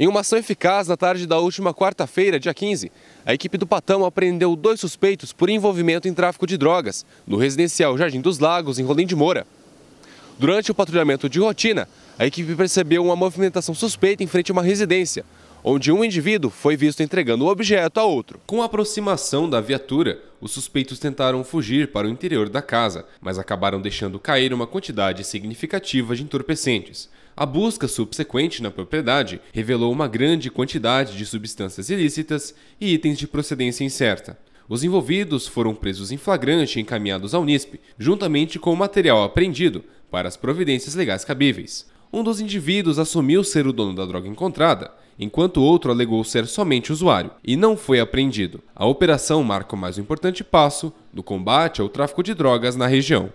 Em uma ação eficaz na tarde da última quarta-feira, dia 15, a equipe do Patão apreendeu dois suspeitos por envolvimento em tráfico de drogas no residencial Jardim dos Lagos, em Rolim de Moura. Durante o patrulhamento de rotina, a equipe percebeu uma movimentação suspeita em frente a uma residência, onde um indivíduo foi visto entregando o objeto a outro. Com a aproximação da viatura, os suspeitos tentaram fugir para o interior da casa, mas acabaram deixando cair uma quantidade significativa de entorpecentes. A busca subsequente na propriedade revelou uma grande quantidade de substâncias ilícitas e itens de procedência incerta. Os envolvidos foram presos em flagrante e encaminhados ao NISP, juntamente com o material apreendido, para as providências legais cabíveis. Um dos indivíduos assumiu ser o dono da droga encontrada, enquanto o outro alegou ser somente usuário, e não foi apreendido. A operação marca mais um importante passo no combate ao tráfico de drogas na região.